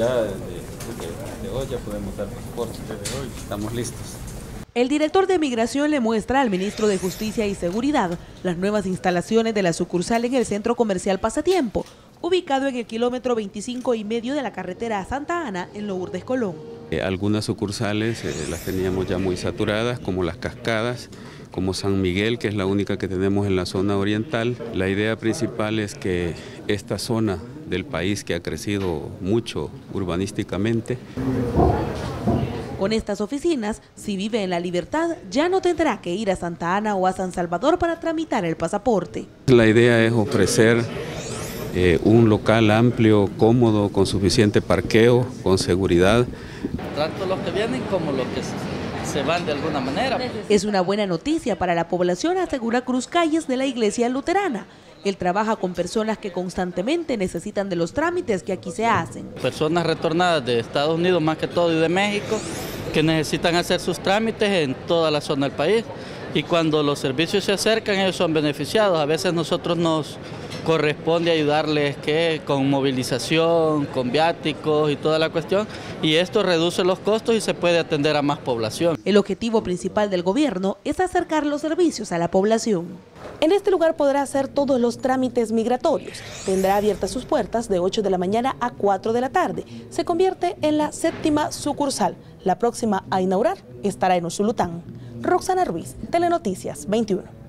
ya desde, hoy ya podemos dar pasaporte, desde hoy estamos listos. El director de Migración le muestra al ministro de Justicia y Seguridad las nuevas instalaciones de la sucursal en el Centro Comercial Pasatiempo, ubicado en el kilómetro 25 y medio de la carretera a Santa Ana, en Lourdes, Colón. Eh, algunas sucursales eh, las teníamos ya muy saturadas, como las cascadas, como San Miguel, que es la única que tenemos en la zona oriental. La idea principal es que esta zona del país que ha crecido mucho urbanísticamente, con estas oficinas, si vive en la libertad, ya no tendrá que ir a Santa Ana o a San Salvador para tramitar el pasaporte. La idea es ofrecer eh, un local amplio, cómodo, con suficiente parqueo, con seguridad. Tanto los que vienen como los que se van de alguna manera. Es una buena noticia para la población, asegura Cruz Calles de la Iglesia Luterana. Él trabaja con personas que constantemente necesitan de los trámites que aquí se hacen. Personas retornadas de Estados Unidos más que todo y de México que necesitan hacer sus trámites en toda la zona del país y cuando los servicios se acercan ellos son beneficiados. A veces nosotros nos corresponde ayudarles que con movilización, con viáticos y toda la cuestión y esto reduce los costos y se puede atender a más población. El objetivo principal del gobierno es acercar los servicios a la población. En este lugar podrá hacer todos los trámites migratorios. Tendrá abiertas sus puertas de 8 de la mañana a 4 de la tarde. Se convierte en la séptima sucursal. La próxima a inaugurar estará en Usulután. Roxana Ruiz, Telenoticias 21.